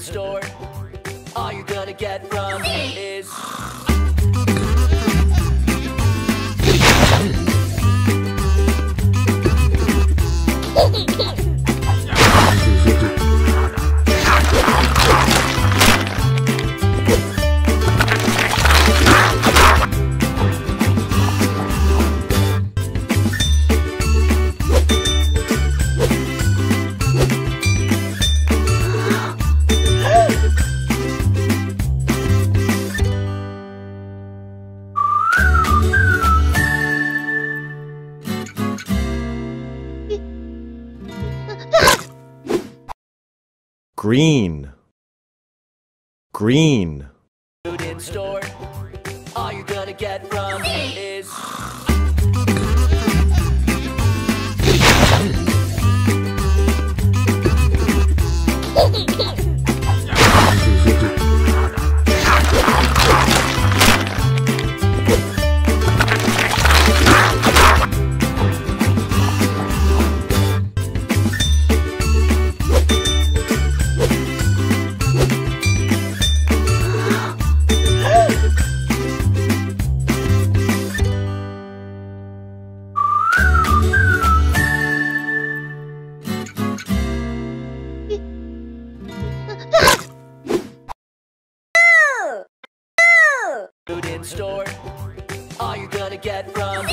store. All you're gonna get from me is. green. Green. Store. All you're gonna get from is food in store. All you're gonna get from